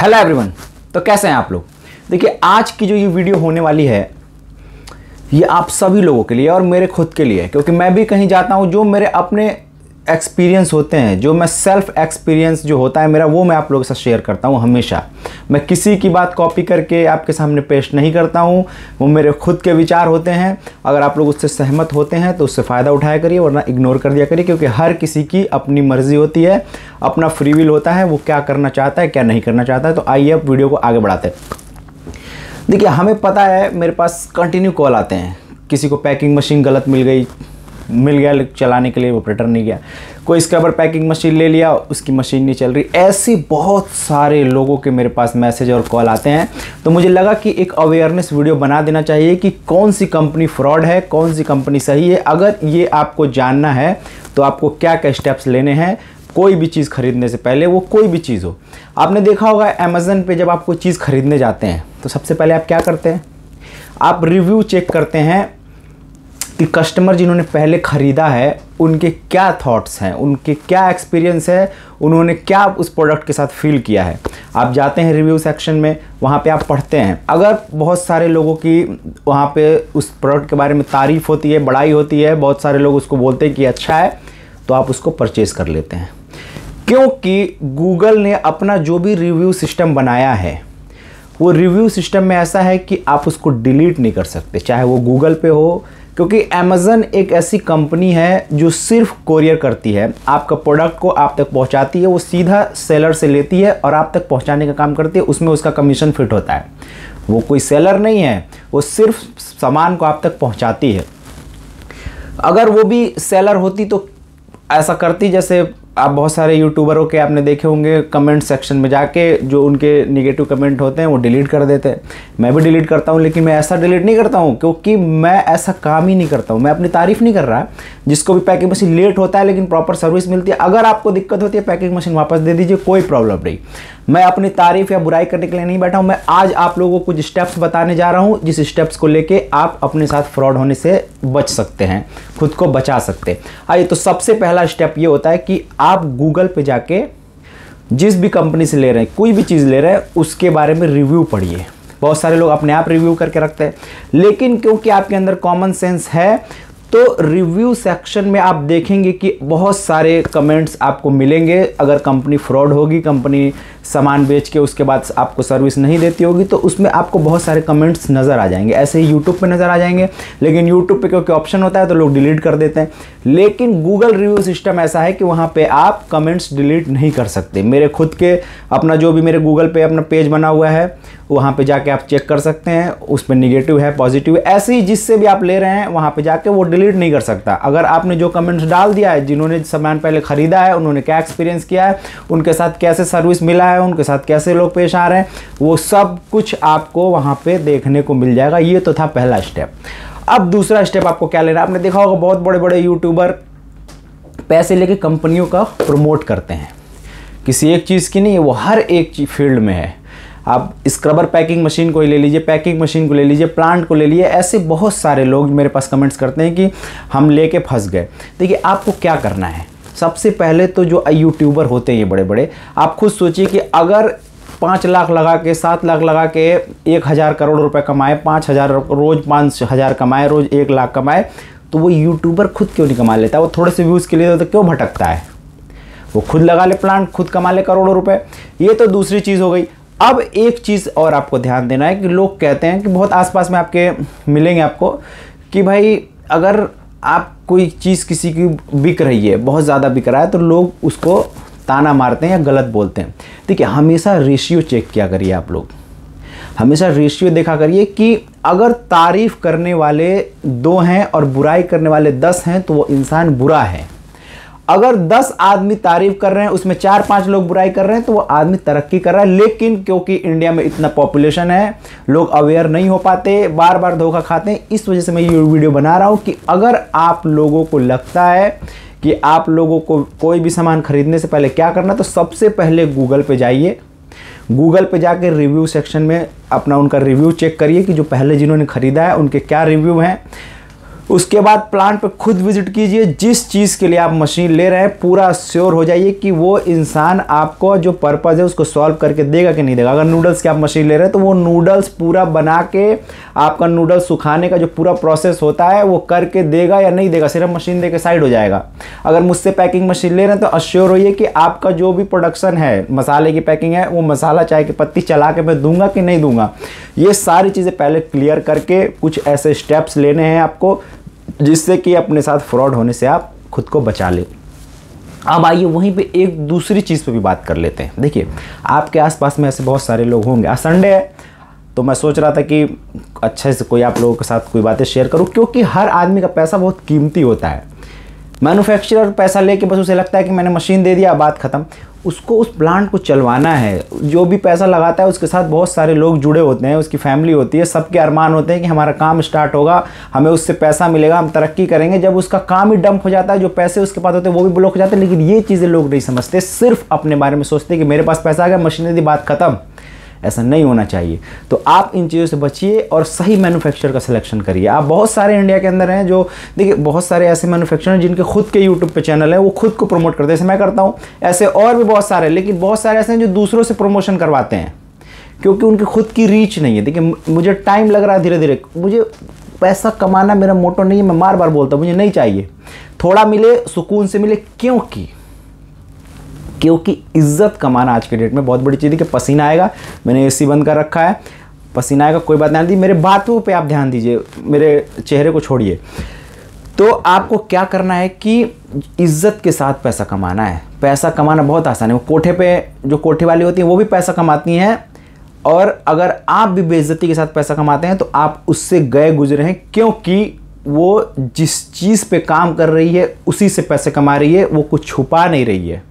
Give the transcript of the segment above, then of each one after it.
Hello everyone तो कैसे हैं आप लोग? देखिए, आज की जो ये वीडियो होने वाली है, ये आप सभी लोगों के लिए और मेरे खुद के लिए, क्योंकि मैं भी कहीं जाता हूँ जो मेरे अपने एक्सपीरियंस होते हैं, जो मैं सेल्फ एक्सपीरियंस जो होता है मेरा, वो मैं आप लोगों के साथ शेयर करता हूँ हमेशा। मैं किसी की बात कॉपी करके आपके सामने पेश नहीं करता हूँ, वो मेरे खुद के विचार होते हैं। अगर आप लोग उससे सहमत होते हैं तो उससे फ़ायदा उठाया करिए, वरना इग्नोर कर दिया करिए, क्योंकि हर किसी की अपनी मर्ज़ी होती है, अपना फ्री विल होता है, वो क्या करना चाहता है, क्या नहीं करना चाहता है। तो आइए अब वीडियो को आगे बढ़ाते हैं। देखिए, हमें पता है, मेरे पास कंटिन्यू कॉल आते हैं। किसी को पैकिंग मशीन गलत मिल गई मिल गया चलाने के लिए ऑपरेटर नहीं गया। कोई स्क्रबर पैकिंग मशीन ले लिया, उसकी मशीन नहीं चल रही। ऐसी बहुत सारे लोगों के मेरे पास मैसेज और कॉल आते हैं। तो मुझे लगा कि एक अवेयरनेस वीडियो बना देना चाहिए कि कौन सी कंपनी फ्रॉड है, कौन सी कंपनी सही है। अगर ये आपको जानना है तो आपको क्या क्या स्टेप्स लेने हैं, कोई भी चीज़ खरीदने से पहले, वो कोई भी चीज़ हो। आपने देखा होगा अमेज़न पे जब आप कोई चीज़ खरीदने जाते हैं तो सबसे पहले आप क्या करते हैं? आप रिव्यू चेक करते हैं कि कस्टमर जिन्होंने पहले ख़रीदा है, उनके क्या थॉट्स हैं? उनके क्या एक्सपीरियंस है? उन्होंने क्या उस प्रोडक्ट के साथ फील किया है? आप जाते हैं रिव्यू सेक्शन में, वहाँ पे आप पढ़ते हैं। अगर बहुत सारे लोगों की वहाँ पे उस प्रोडक्ट के बारे में तारीफ़ होती है, बड़ाई होती है, बहुत सारे लोग उसको बोलते हैं कि अच्छा है तो आप उसको परचेज़ कर लेते हैं। क्योंकि गूगल ने अपना जो भी रिव्यू सिस्टम बनाया है, वो रिव्यू सिस्टम में ऐसा है कि आप उसको डिलीट नहीं कर सकते। चाहे वो गूगल पे हो क्योंकि अमेज़न एक ऐसी कंपनी है जो सिर्फ़ कोरियर करती है। आपका प्रोडक्ट को आप तक पहुंचाती है, वो सीधा सेलर से लेती है और आप तक पहुँचाने का काम करती है, उसमें उसका कमीशन फिट होता है। वो कोई सेलर नहीं है, वो सिर्फ़ सामान को आप तक पहुंचाती है। अगर वो भी सेलर होती तो ऐसा करती, जैसे आप बहुत सारे यूट्यूबरों के आपने देखे होंगे कमेंट सेक्शन में जाके जो उनके निगेटिव कमेंट होते हैं, वो डिलीट कर देते हैं। मैं भी डिलीट करता हूँ, लेकिन मैं ऐसा डिलीट नहीं करता हूँ क्योंकि मैं ऐसा काम ही नहीं करता हूँ। मैं अपनी तारीफ़ नहीं कर रहा, जिसको भी पैकिंग मशीन लेट होता है, लेकिन प्रॉपर सर्विस मिलती है। अगर आपको दिक्कत होती है पैकिंग मशीन वापस दे दीजिए, कोई प्रॉब्लम नहीं। मैं अपनी तारीफ़ या बुराई करने के लिए नहीं बैठा हूँ, मैं आज आप लोगों को कुछ स्टेप्स बताने जा रहा हूँ, जिस स्टेप्स को लेके आप अपने साथ फ्रॉड होने से बच सकते हैं, खुद को बचा सकते हैं। आइए तो सबसे पहला स्टेप ये होता है कि आप गूगल पे जाके जिस भी कंपनी से ले रहे हैं, कोई भी चीज़ ले रहे हैं, उसके बारे में रिव्यू पढ़िए। बहुत सारे लोग अपने आप रिव्यू करके रखते हैं। लेकिन क्योंकि आपके अंदर कॉमन सेंस है तो रिव्यू सेक्शन में आप देखेंगे कि बहुत सारे कमेंट्स आपको मिलेंगे। अगर कंपनी फ्रॉड होगी कंपनी सामान बेच के उसके बाद आपको सर्विस नहीं देती होगी तो उसमें आपको बहुत सारे कमेंट्स नज़र आ जाएँगे। ऐसे ही यूट्यूब पे नज़र आ जाएँगे। लेकिन यूट्यूब पे क्योंकि ऑप्शन होता है तो लोग डिलीट कर देते हैं। लेकिन गूगल रिव्यू सिस्टम ऐसा है कि वहाँ पर आप कमेंट्स डिलीट नहीं कर सकते। मेरे खुद के, अपना जो भी मेरे गूगल पे अपना पेज बना हुआ है वहाँ पे जाके आप चेक कर सकते हैं, उस पर निगेटिव है पॉजिटिव है, ऐसे ही जिससे भी आप ले रहे हैं, वहाँ पे जाके वो डिलीट नहीं कर सकता। अगर आपने जो कमेंट्स डाल दिया है, जिन्होंने सामान पहले ख़रीदा है, उन्होंने क्या एक्सपीरियंस किया है, उनके साथ कैसे सर्विस मिला है, उनके साथ कैसे लोग पेश आ रहे हैं, वो सब कुछ आपको वहाँ पर देखने को मिल जाएगा। ये तो था पहला स्टेप अब दूसरा स्टेप आपको क्या लेना है? आपने देखा होगा, बहुत बड़े बड़े यूट्यूबर पैसे लेके कंपनियों का प्रमोट करते हैं। किसी एक चीज़ की नहीं, वो हर एक फ़ील्ड में है। आप स्क्रबर पैकिंग मशीन को ही ले लीजिए पैकिंग मशीन को ले लीजिए प्लांट को ले लीजिए, ऐसे बहुत सारे लोग मेरे पास कमेंट्स करते हैं कि हम लेके फंस गए। देखिए, आपको क्या करना है? सबसे पहले तो जो यूट्यूबर होते हैं ये बड़े बड़े आप खुद सोचिए कि अगर पाँच लाख लगा के, सात लाख लगा के एक हज़ार करोड़ रुपए कमाए, पाँच हज़ार रोज़ पाँच हज़ार कमाए, रोज़ एक लाख कमाए तो वो यूट्यूबर खुद क्यों नहीं कमा लेता? वो थोड़े से व्यूज़ के लिए तो क्यों भटकता है? वो खुद लगा ले प्लांट खुद कमा ले करोड़ों रुपए। ये तो दूसरी चीज़ हो गई। अब एक चीज़ और आपको ध्यान देना है कि लोग कहते हैं कि बहुत आसपास में आपके मिलेंगे आपको कि भाई, अगर आप कोई चीज़ किसी की बिक रही है, बहुत ज़्यादा बिक रहा है तो लोग उसको ताना मारते हैं या गलत बोलते हैं। देखिए, हमेशा रेशियो चेक किया करिए आप लोग। हमेशा रेशियो देखा करिए कि अगर तारीफ़ करने वाले दो हैं और बुराई करने वाले दस हैं तो वो इंसान बुरा है। अगर 10 आदमी तारीफ़ कर रहे हैं, उसमें चार पाँच लोग बुराई कर रहे हैं तो वो आदमी तरक्की कर रहा है। लेकिन क्योंकि इंडिया में इतना पॉपुलेशन है, लोग अवेयर नहीं हो पाते बार बार धोखा खाते हैं, इस वजह से मैं ये वीडियो बना रहा हूँ कि अगर आप लोगों को लगता है कि आप लोगों को कोई भी सामान खरीदने से पहले क्या करना तो सबसे पहले गूगल पे जाइए। गूगल पे जाके रिव्यू सेक्शन में अपना उनका रिव्यू चेक करिए कि जो पहले जिन्होंने ख़रीदा है, उनके क्या रिव्यू हैं। उसके बाद प्लांट पे खुद विज़िट कीजिए। जिस चीज़ के लिए आप मशीन ले रहे हैं, पूरा श्योर हो जाइए कि वो इंसान आपको जो पर्पज़ है उसको सॉल्व करके देगा कि नहीं देगा। अगर नूडल्स की आप मशीन ले रहे हैं तो वो नूडल्स पूरा बना के आपका नूडल्स सुखाने का जो पूरा प्रोसेस होता है, वो करके देगा या नहीं देगा, सिर्फ़ मशीन दे के साइड हो जाएगा। अगर मुझसे पैकिंग मशीन ले रहे हैं तो अश्योर होइए कि आपका जो भी प्रोडक्शन है, मसाले की पैकिंग है, वो मसाला, चाय की पत्ती चला के मैं दूँगा कि नहीं दूँगा? ये सारी चीज़ें पहले क्लियर करके कुछ ऐसे स्टेप्स लेने हैं आपको। जिससे कि अपने साथ फ्रॉड होने से आप खुद को बचा लें। अब आइए वहीं पे एक दूसरी चीज़ पे भी बात कर लेते हैं। देखिए, आपके आसपास में ऐसे बहुत सारे लोग होंगे। आज संडे है तो मैं सोच रहा था कि अच्छे से कोई आप लोगों के साथ कोई बातें शेयर करूँ, क्योंकि हर आदमी का पैसा बहुत कीमती होता है। मैन्युफैक्चरर पैसा लेके बस उसे लगता है कि मैंने मशीन दे दिया, बात ख़त्म। उसको उस प्लांट को चलवाना है। जो भी पैसा लगाता है, उसके साथ बहुत सारे लोग जुड़े होते हैं, उसकी फैमिली होती है, सबके अरमान होते हैं कि हमारा काम स्टार्ट होगा, हमें उससे पैसा मिलेगा, हम तरक्की करेंगे। जब उसका काम ही डंप हो जाता है, जो पैसे उसके पास होते हैं, वो भी ब्लॉक हो जाते हैं, लेकिन ये चीज़ें लोग नहीं समझते, सिर्फ़ अपने बारे में सोचते हैं कि मेरे पास पैसा आ गया, मशीनरी बात खत्म। ऐसा नहीं होना चाहिए। तो आप इन चीज़ों से बचिए और सही मैन्युफैक्चर का सिलेक्शन करिए। आप बहुत सारे इंडिया के अंदर हैं जो, देखिए, बहुत सारे ऐसे मैन्युफैक्चर हैं जिनके खुद के यूट्यूब पे चैनल हैं, वो खुद को प्रमोट करते हैं। जैसे मैं करता हूँ, ऐसे और भी बहुत सारे लेकिन बहुत सारे ऐसे हैं जो दूसरों से प्रमोशन करवाते हैं, क्योंकि उनकी खुद की रीच नहीं है। देखिए मुझे टाइम लग रहा है धीरे धीरे मुझे पैसा कमाना मेरा मोटो नहीं है, मैं बार बार बोलता हूँ, मुझे नहीं चाहिए। थोड़ा मिले, सुकून से मिले, क्योंकि क्योंकि इज़्ज़त कमाना आज के डेट में? बहुत बड़ी चीज़ है कि पसीना आएगा, मैंने एसी बंद कर रखा है। पसीना आएगा, कोई बात नहीं। दी मेरे बातों पे आप ध्यान दीजिए, मेरे चेहरे को छोड़िए। तो आपको क्या करना है कि इज़्ज़त के साथ पैसा कमाना है। पैसा कमाना बहुत आसान है। वो कोठे पे, जो कोठे वाली होती हैं, वो भी पैसा कमाती हैं। और अगर आप भी बेइज्जती के साथ पैसा कमाते हैं तो आप उससे गए गुजरे हैं, क्योंकि वो जिस चीज़ पे काम कर रही है, उसी से पैसे कमा रही है, वो कुछ छुपा नहीं रही है।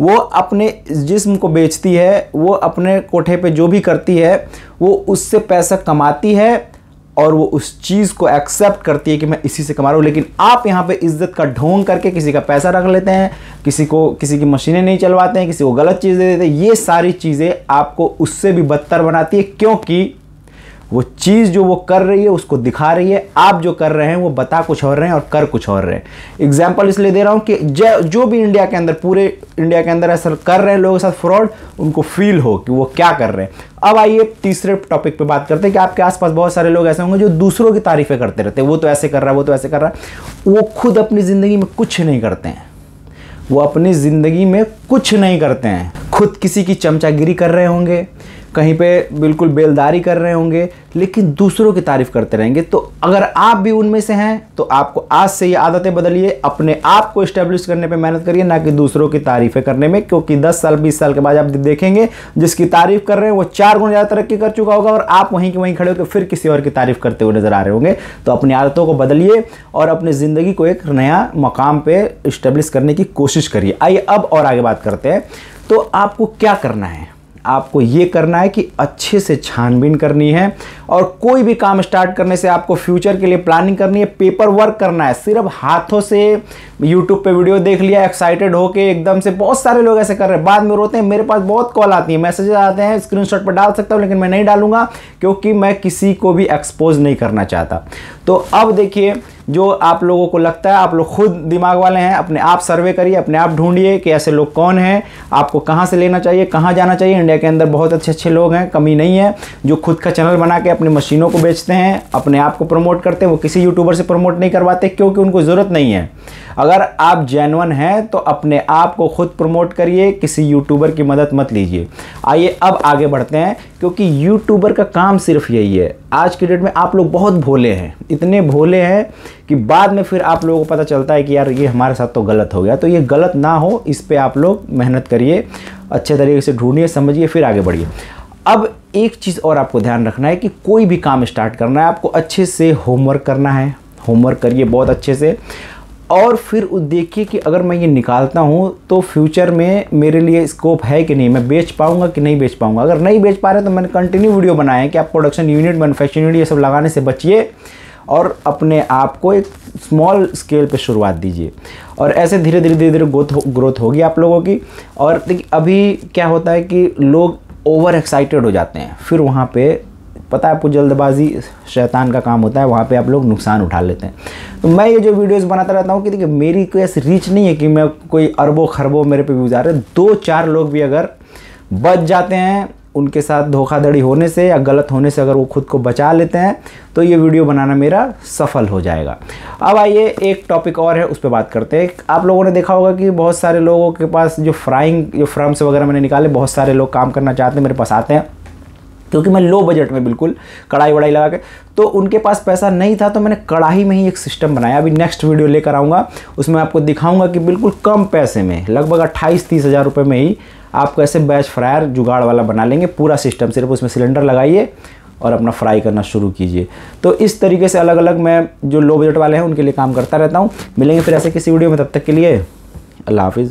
वो अपने जिस्म को बेचती है, वो अपने कोठे पे जो भी करती है, वो उससे पैसा कमाती है और वो उस चीज़ को एक्सेप्ट करती है कि मैं इसी से कमा रहा हूँ। लेकिन आप यहाँ पे इज़्ज़त का ढोंग करके किसी का पैसा रख लेते हैं, किसी को, किसी की मशीनें नहीं चलवाते हैं, किसी को गलत चीज़ दे देते हैं, ये सारी चीज़ें आपको उससे भी बदतर बनाती है, क्योंकि वो चीज़ जो वो कर रही है, उसको दिखा रही है। आप जो कर रहे हैं, वो बता कुछ और रहे हैं और कर कुछ और रहे हैं। एग्ज़ाम्पल इसलिए दे रहा हूँ कि जो भी इंडिया के अंदर, पूरे इंडिया के अंदर ऐसा कर रहे हैं लोगों के साथ फ्रॉड उनको फील हो कि वो क्या कर रहे हैं। अब आइए तीसरे टॉपिक पे बात करते हैं कि आपके आसपास बहुत सारे लोग ऐसे होंगे जो दूसरों की तारीफें करते रहते हैं। वो तो ऐसे कर रहा है वो तो ऐसे कर रहा। है वो खुद अपनी ज़िंदगी में कुछ नहीं करते हैं। वो अपनी ज़िंदगी में कुछ नहीं करते हैं। खुद किसी की चमचागिरी कर रहे होंगे कहीं पे बिल्कुल बेलदारी कर रहे होंगे, लेकिन दूसरों की तारीफ़ करते रहेंगे। तो अगर आप भी उनमें से हैं तो आपको आज से ये आदतें बदलिए, अपने आप को इस्टेब्लिश करने पे मेहनत करिए, ना कि दूसरों की तारीफें करने में, क्योंकि 10 साल 20 साल के बाद आप देखेंगे, जिसकी तारीफ़ कर रहे हैं, वो चार गुण ज़्यादा तरक्की कर चुका होगा, और आप वहीं के वहीं खड़े होकर फिर किसी और की तारीफ़ करते हुए नज़र आ रहे होंगे। तो अपनी आदतों को बदलिए, और अपनी ज़िंदगी को एक नया मकाम पर इस्टेब्लिश करने की कोशिश करिए। आइए, अब और आगे बात करते हैं। तो आपको क्या करना है? आपको ये करना है कि अच्छे से छानबीन करनी है और कोई भी काम स्टार्ट करने से आपको फ्यूचर के लिए प्लानिंग करनी है पेपर वर्क करना है। सिर्फ़ हाथों से यूट्यूब पे वीडियो देख लिया एक्साइटेड होके एकदम से बहुत सारे लोग ऐसे कर रहे हैं। बाद में रोते हैं, मेरे पास बहुत कॉल आती है मैसेजेस आते हैं स्क्रीनशॉट पर डाल सकता हूँ, लेकिन मैं नहीं डालूँगा क्योंकि मैं किसी को भी एक्सपोज नहीं करना चाहता। तो अब देखिए जो आप लोगों को लगता है, आप लोग खुद दिमाग वाले हैं, अपने आप सर्वे करिए, अपने आप ढूंढिए कि ऐसे लोग कौन हैं, आपको कहाँ से लेना चाहिए, कहाँ जाना चाहिए। इंडिया के अंदर बहुत अच्छे अच्छे लोग हैं, कमी नहीं है, जो खुद का चैनल बना के अपनी मशीनों को बेचते हैं, अपने आप को प्रमोट करते हैं, वो किसी यूट्यूबर से प्रमोट नहीं करवाते क्योंकि उनको ज़रूरत नहीं है। अगर आप जैनवन हैं तो अपने आप को खुद प्रमोट करिए, किसी यूट्यूबर की मदद मत लीजिए। आइए, अब आगे बढ़ते हैं, क्योंकि यूट्यूबर का काम सिर्फ़ यही है। आज की डेट में आप लोग बहुत भोले हैं। इतने भोले हैं कि बाद में फिर आप लोगों को पता चलता है कि यार, ये हमारे साथ तो गलत हो गया। तो ये गलत ना हो, इस पर आप लोग मेहनत करिए, अच्छे तरीके से ढूंढिए, समझिए, फिर आगे बढ़िए। अब एक चीज़ और आपको ध्यान रखना है कि कोई भी काम स्टार्ट करना है, आपको अच्छे से होमवर्क करना है। होमवर्क करिए बहुत अच्छे से। और फिर देखिए कि अगर मैं ये निकालता हूँ तो फ्यूचर में मेरे लिए स्कोप है कि नहीं? मैं बेच पाऊँगा कि नहीं बेच पाऊँगा? अगर नहीं बेच पा रहे तो मैंने कंटिन्यू वीडियो बनाए हैं कि आप प्रोडक्शन यूनिट मैनुफैक्चरिंग यूनिट ये सब लगाने से बचिए और अपने आप को एक स्मॉल स्केल पे शुरुआत दीजिए। और ऐसे धीरे धीरे धीरे धीरे ग्रोथ ग्रोथ होगी आप लोगों की। और देखिए, अभी क्या होता है कि लोग ओवर एक्साइटेड हो जाते हैं। फिर वहाँ पे पता है, आपको जल्दबाजी, शैतान का काम होता है, वहाँ पे आप लोग नुकसान उठा लेते हैं। तो मैं ये जो वीडियोस बनाता रहता हूँ कि देखिए, मेरी कोई ऐसी रीच नहीं है कि मैं कोई अरबों खरबों मेरे पे आ रहे दो चार लोग भी अगर बच जाते हैं, उनके साथ धोखाधड़ी होने से या गलत होने से अगर वो खुद को बचा लेते हैं तो ये वीडियो बनाना मेरा सफल हो जाएगा। अब आइए, एक टॉपिक और है, उस पर बात करते हैं। आप लोगों ने देखा होगा कि बहुत सारे लोगों के पास जो फ्राइंग जो फ्रम्स वगैरह मैंने निकाले, बहुत सारे लोग काम करना चाहते हैं, मेरे पास आते हैं। क्योंकि मैं लो बजट में बिल्कुल कढ़ाई वढ़ाई लगा के तो उनके पास पैसा नहीं था तो मैंने कढ़ाई में ही एक सिस्टम बनाया। अभी नेक्स्ट वीडियो लेकर आऊँगा, उसमें आपको दिखाऊँगा कि बिल्कुल कम पैसे में, लगभग अट्ठाईस तीस हज़ार रुपये में ही आप कैसे बैच फ्रायर जुगाड़ वाला बना लेंगे, पूरा सिस्टम सिर्फ़ उसमें सिलेंडर लगाइए और अपना फ्राई करना शुरू कीजिए। तो इस तरीके से अलग अलग मैं जो लो बजट वाले हैं, उनके लिए काम करता रहता हूँ। मिलेंगे फिर ऐसे किसी वीडियो में, तब तक के लिए अल्लाह हाफिज़।